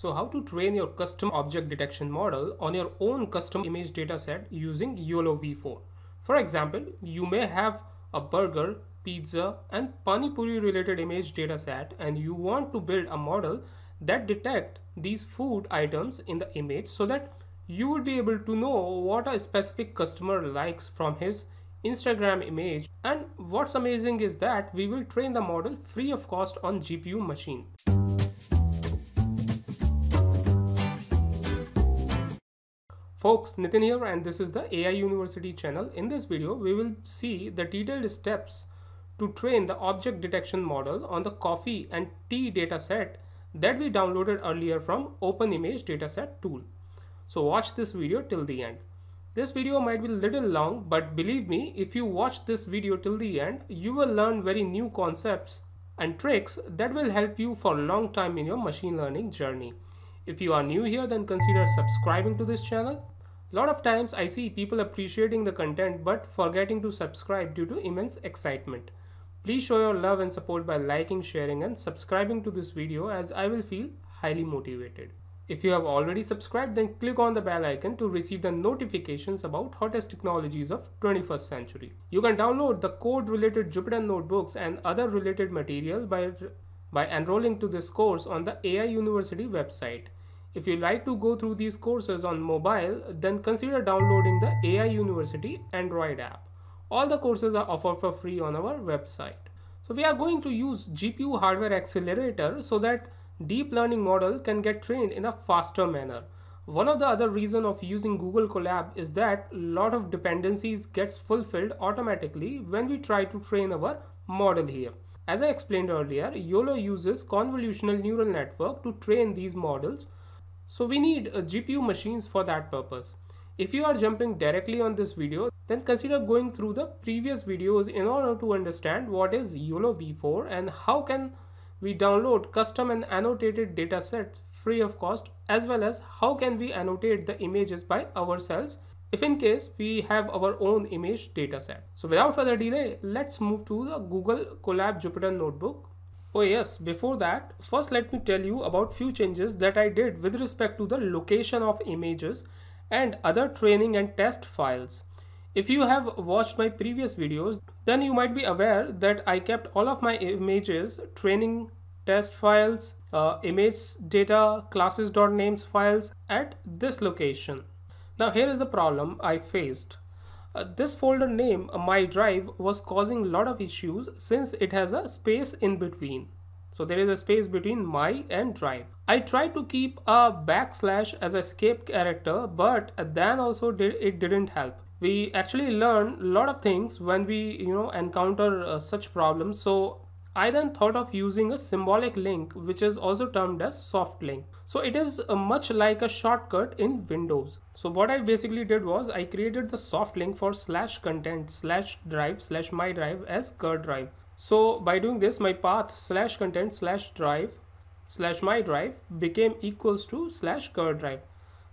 So how to train your custom object detection model on your own custom image dataset using YOLO V4. For example, you may have a burger, pizza and pani puri related image dataset and you want to build a model that detect these food items in the image so that you would be able to know what a specific customer likes from his Instagram image and what's amazing is that we will train the model free of cost on GPU machine. Folks, Nitin here and this is the AI University channel. In this video, we will see the detailed steps to train the object detection model on the coffee and tea dataset that we downloaded earlier from OpenImage dataset tool. So watch this video till the end. This video might be little long, but believe me, if you watch this video till the end, you will learn very new concepts and tricks that will help you for a long time in your machine learning journey. If you are new here, then consider subscribing to this channel. Lot of times I see people appreciating the content but forgetting to subscribe due to immense excitement. Please show your love and support by liking, sharing and subscribing to this video as I will feel highly motivated. If you have already subscribed then click on the bell icon to receive the notifications about hottest technologies of 21st century. You can download the code related Jupyter notebooks and other related material by, by enrolling to this course on the AI University website. If you like to go through these courses on mobile, then consider downloading the AI University Android app. All the courses are offered for free on our website. So we are going to use GPU hardware accelerator so that deep learning model can get trained in a faster manner. One of the other reason of using Google Colab is that a lot of dependencies gets fulfilled automatically when we try to train our model here. As I explained earlier, YOLO uses convolutional neural network to train these models so we need uh, GPU machines for that purpose. If you are jumping directly on this video, then consider going through the previous videos in order to understand what is YOLO V4 and how can we download custom and annotated datasets free of cost as well as how can we annotate the images by ourselves if in case we have our own image dataset. So without further delay, let's move to the Google Colab Jupyter Notebook Oh yes, before that, first let me tell you about few changes that I did with respect to the location of images and other training and test files. If you have watched my previous videos, then you might be aware that I kept all of my images, training, test files, uh, image data, classes.names files at this location. Now here is the problem I faced. Uh, this folder name, uh, my drive, was causing a lot of issues since it has a space in between. So there is a space between my and drive. I tried to keep a backslash as a escape character, but then also did, it didn't help. We actually learn a lot of things when we you know encounter uh, such problems. So I then thought of using a symbolic link which is also termed as soft link. So it is uh, much like a shortcut in Windows. So what I basically did was I created the soft link for slash content slash drive slash my drive as cur drive. So by doing this my path slash content slash drive slash my drive became equals to slash cur drive.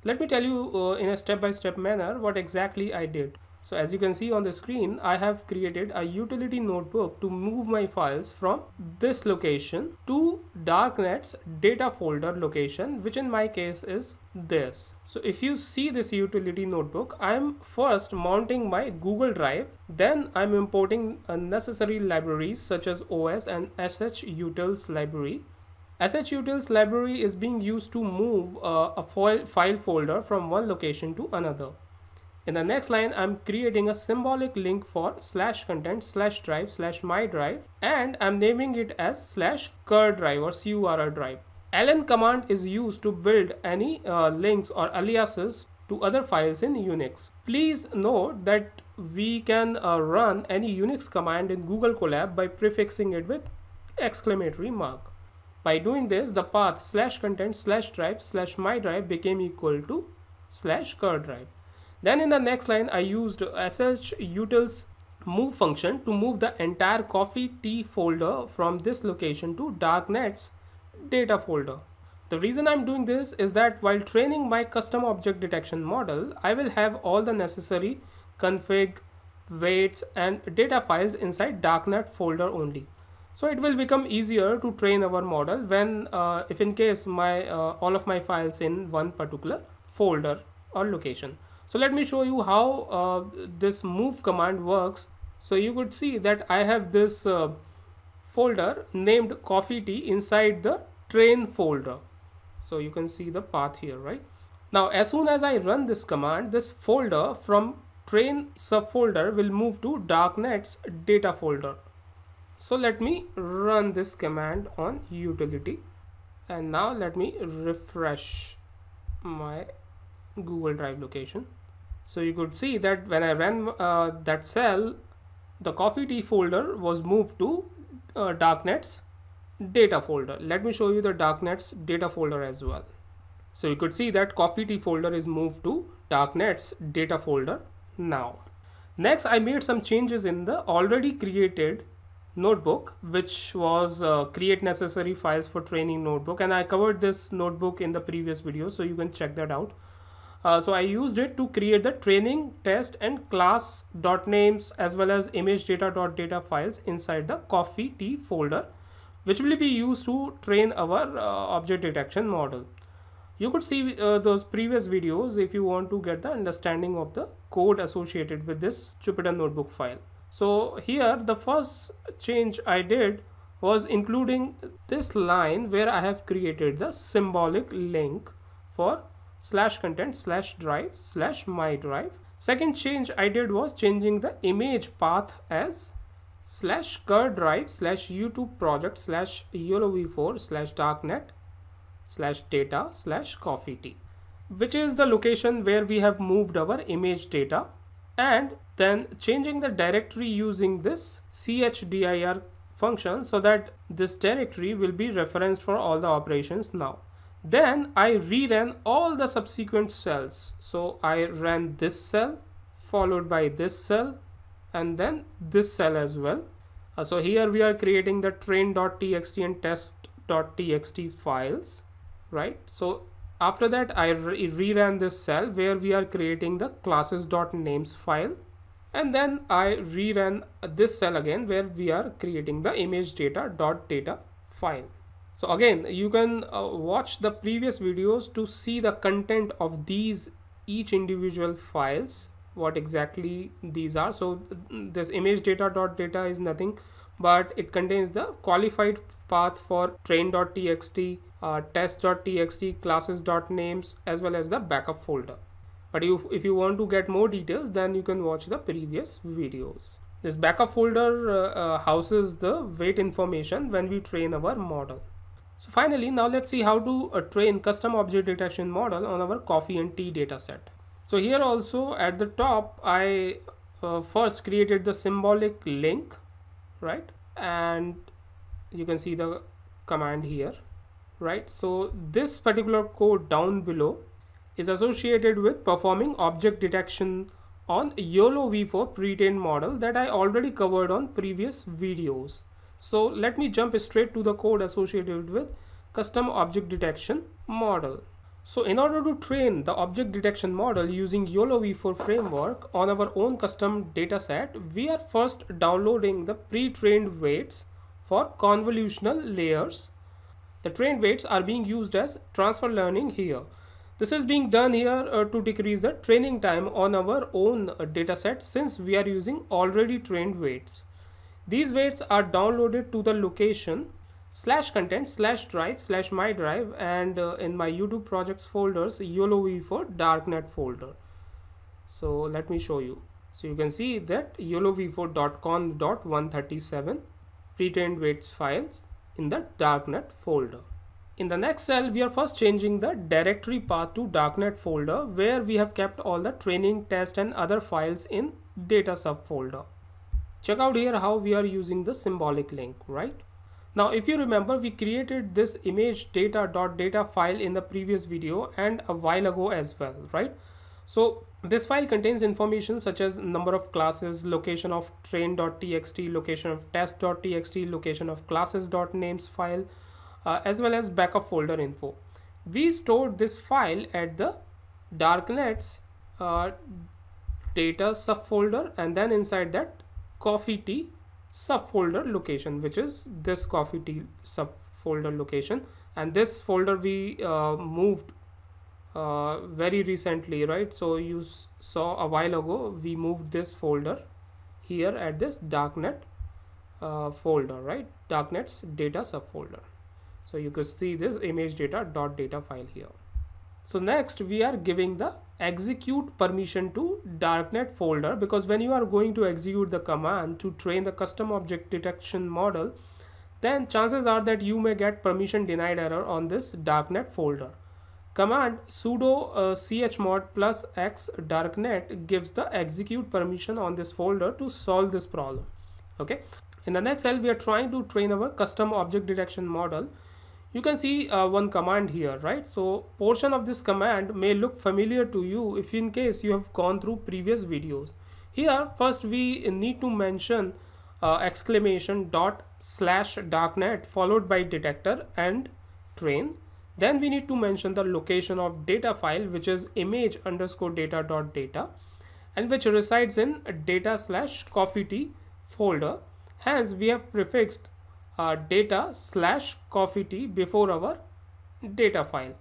Let me tell you uh, in a step-by-step -step manner what exactly I did. So as you can see on the screen, I have created a utility notebook to move my files from this location to darknet's data folder location, which in my case is this. So if you see this utility notebook, I'm first mounting my Google Drive, then I'm importing necessary libraries such as OS and shutils library. shutils library is being used to move uh, a file folder from one location to another. In the next line, I'm creating a symbolic link for slash content slash drive slash my drive and I'm naming it as slash cur drive or CURL drive. ln command is used to build any uh, links or aliases to other files in Unix. Please note that we can uh, run any Unix command in Google Colab by prefixing it with exclamatory mark. By doing this, the path slash content slash drive slash my drive became equal to slash cur drive. Then in the next line, I used shutils move function to move the entire coffee tea folder from this location to darknet's data folder. The reason I'm doing this is that while training my custom object detection model, I will have all the necessary config, weights and data files inside darknet folder only. So it will become easier to train our model when uh, if in case my uh, all of my files in one particular folder or location. So let me show you how uh, this move command works. So you could see that I have this uh, folder named coffee tea inside the train folder. So you can see the path here, right? Now, as soon as I run this command, this folder from train subfolder will move to darknets data folder. So let me run this command on utility and now let me refresh my Google Drive location. So you could see that when I ran uh, that cell, the coffee tea folder was moved to uh, darknets data folder. Let me show you the darknets data folder as well. So you could see that coffee tea folder is moved to darknets data folder now. Next, I made some changes in the already created notebook, which was uh, create necessary files for training notebook. And I covered this notebook in the previous video, so you can check that out. Uh, so I used it to create the training, test and class dot names as well as image data dot data files inside the coffee tea folder, which will be used to train our uh, object detection model. You could see uh, those previous videos if you want to get the understanding of the code associated with this Jupyter notebook file. So here the first change I did was including this line where I have created the symbolic link for slash content slash drive slash my drive. Second change I did was changing the image path as slash cur drive slash youtube project slash yolo v4 slash darknet slash data slash coffee tea which is the location where we have moved our image data and then changing the directory using this chdir function so that this directory will be referenced for all the operations now then I reran all the subsequent cells. So I ran this cell followed by this cell and then this cell as well. Uh, so here we are creating the train.txt and test.txt files right? So after that I re reran this cell where we are creating the classes.names file. And then I reran this cell again where we are creating the image data dot data file so again you can uh, watch the previous videos to see the content of these each individual files what exactly these are. So this image data dot data is nothing but it contains the qualified path for train.txt uh, test.txt classes.names as well as the backup folder. But you, if you want to get more details then you can watch the previous videos. This backup folder uh, uh, houses the weight information when we train our model so finally now let's see how to uh, train custom object detection model on our coffee and tea dataset so here also at the top i uh, first created the symbolic link right? And you can see the command here right? So this particular code down below is associated with performing object detection on YOLO v4 pre-trained model that I already covered on previous videos. So let me jump straight to the code associated with custom object detection model. So in order to train the object detection model using YOLO v4 framework on our own custom dataset, we are first downloading the pre-trained weights for convolutional layers the trained weights are being used as transfer learning here. This is being done here uh, to decrease the training time on our own uh, dataset since we are using already trained weights. These weights are downloaded to the location slash content slash drive slash my drive and uh, in my YouTube projects folders YOLO v4 darknet folder. So let me show you. So you can see that YOLO v4.conv.137 pre-trained weights files in the darknet folder. In the next cell, we are first changing the directory path to darknet folder where we have kept all the training, test and other files in data subfolder. Check out here how we are using the symbolic link, right? Now, if you remember, we created this image data.data .data file in the previous video and a while ago as well, right? So this file contains information such as number of classes, location of train.txt, location of test.txt, location of classes.names file, uh, as well as backup folder info. We stored this file at the darknets uh, data subfolder and then inside that coffee tea subfolder location which is this coffee tea subfolder location. And this folder we uh, moved uh, very recently right? So you saw a while ago we moved this folder here at this darknet uh, folder right? Darknet's data subfolder. So you could see this image data dot data file here so next we are giving the execute permission to darknet folder because when you are going to execute the command to train the custom object detection model then chances are that you may get permission denied error on this darknet folder. Command sudo uh, chmod plus x darknet gives the execute permission on this folder to solve this problem. Okay? In the next cell we are trying to train our custom object detection model you can see uh, one command here right? So portion of this command may look familiar to you if in case you have gone through previous videos. Here first we need to mention uh, exclamation dot slash darknet followed by detector and train. Then we need to mention the location of data file which is image underscore data dot data and which resides in data slash coffee tea folder. Hence we have prefixed uh, data slash coffee tea before our data file.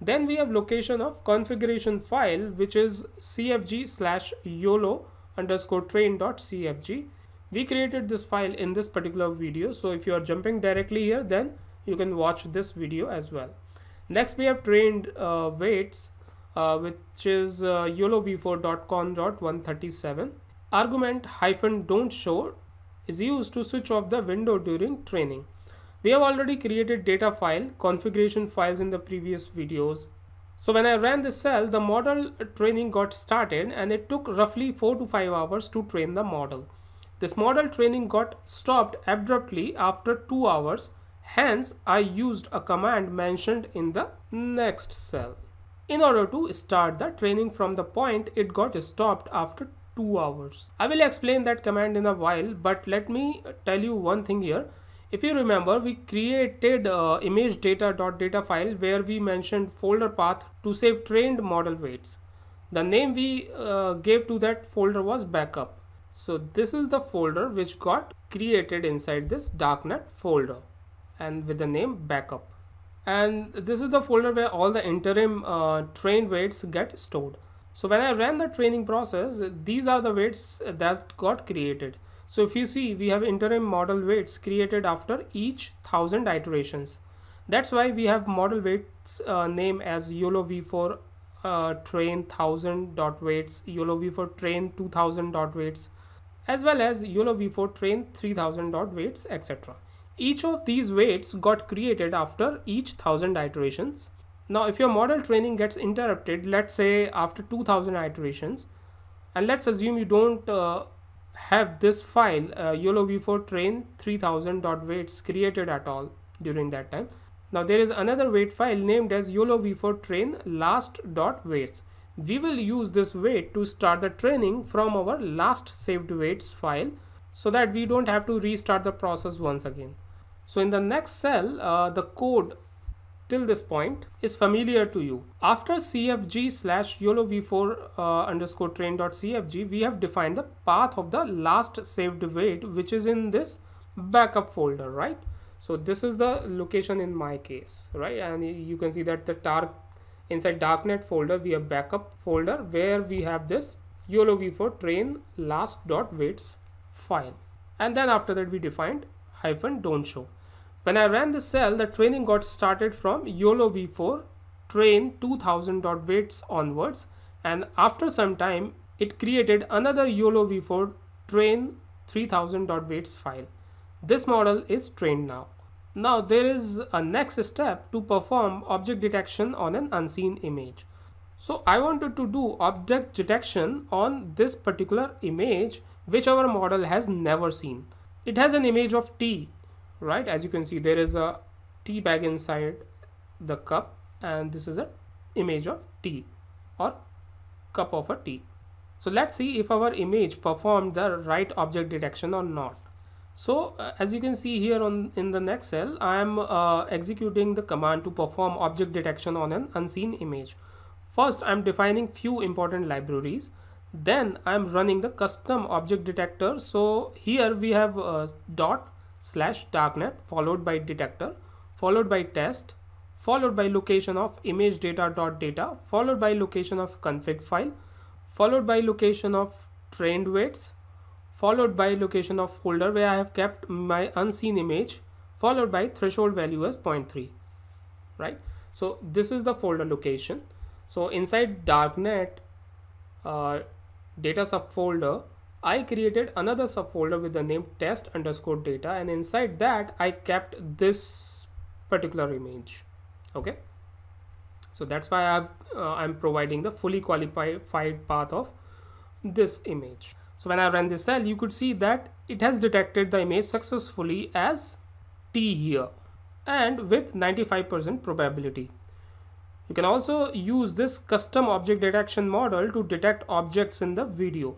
Then we have location of configuration file which is cfg slash yolo underscore train dot cfg. We created this file in this particular video. So if you are jumping directly here then you can watch this video as well. Next we have trained uh, weights uh, which is uh, yolo v4.conv.137 argument hyphen don't show is used to switch off the window during training. We have already created data file configuration files in the previous videos. So when I ran this cell, the model training got started and it took roughly 4 to 5 hours to train the model. This model training got stopped abruptly after 2 hours. Hence, I used a command mentioned in the next cell in order to start the training from the point it got stopped after 2 hours. I will explain that command in a while but let me tell you one thing here. If you remember we created uh, image file where we mentioned folder path to save trained model weights. The name we uh, gave to that folder was backup. So this is the folder which got created inside this darknet folder and with the name backup and this is the folder where all the interim uh, trained weights get stored so when I ran the training process, these are the weights that got created. So if you see, we have interim model weights created after each thousand iterations. That's why we have model weights uh, name as YOLO V4 uh, train 1000 dot weights, YOLO V4 train 2000 dot weights, as well as YOLO V4 train 3000 dot weights, etc. Each of these weights got created after each thousand iterations now, if your model training gets interrupted, let's say after 2000 iterations, and let's assume you don't uh, have this file uh, YOLO v4 train 3000 dot weights created at all during that time. Now there is another weight file named as YOLO v4 train last dot weights. We will use this weight to start the training from our last saved weights file so that we don't have to restart the process once again. So in the next cell, uh, the code till this point is familiar to you. After cfg slash YOLO v4 uh, underscore train dot cfg, we have defined the path of the last saved weight, which is in this backup folder, right? So this is the location in my case, right? And you can see that the dark inside darknet folder, we have backup folder where we have this YOLO v4 train last dot weights file. And then after that we defined hyphen don't show. When I ran the cell, the training got started from YOLO v4 train 2000 dot weights onwards and after some time it created another YOLO v4 train 3000 dot weights file. This model is trained now. Now there is a next step to perform object detection on an unseen image. So I wanted to do object detection on this particular image which our model has never seen. It has an image of tea right? As you can see there is a tea bag inside the cup and this is a image of tea or cup of a tea so let's see if our image performed the right object detection or not. So uh, as you can see here on in the next cell i am uh, executing the command to perform object detection on an unseen image. First i'm defining few important libraries. Then I'm running the custom object detector. So here we have uh, dot slash darknet followed by detector followed by test followed by location of image data dot data followed by location of config file followed by location of trained weights followed by location of folder where I have kept my unseen image followed by threshold value as 0.3 right? So this is the folder location. So inside darknet uh, data subfolder I created another subfolder with the name test underscore data and inside that I kept this particular image okay? So that's why i uh, I'm providing the fully qualified path of this image. So when I run this cell you could see that it has detected the image successfully as tea here and with 95% probability. You can also use this custom object detection model to detect objects in the video.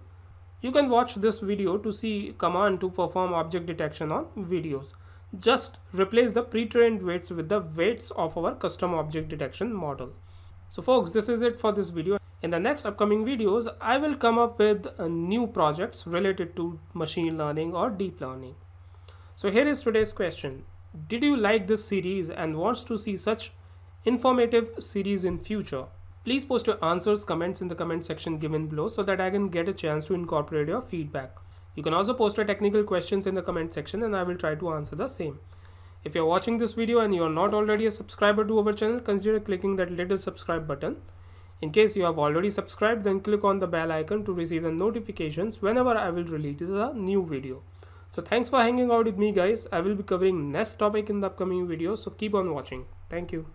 You can watch this video to see command to perform object detection on videos. Just replace the pre-trained weights with the weights of our custom object detection model. So folks, this is it for this video. In the next upcoming videos, I will come up with uh, new projects related to machine learning or deep learning. So here is today's question. Did you like this series and wants to see such informative series in future. Please post your answers, comments in the comment section given below so that I can get a chance to incorporate your feedback. You can also post your technical questions in the comment section and I will try to answer the same. If you're watching this video and you are not already a subscriber to our channel, consider clicking that little subscribe button. In case you have already subscribed, then click on the bell icon to receive the notifications whenever I will release a new video. So thanks for hanging out with me guys. I will be covering next topic in the upcoming video. So keep on watching. Thank you.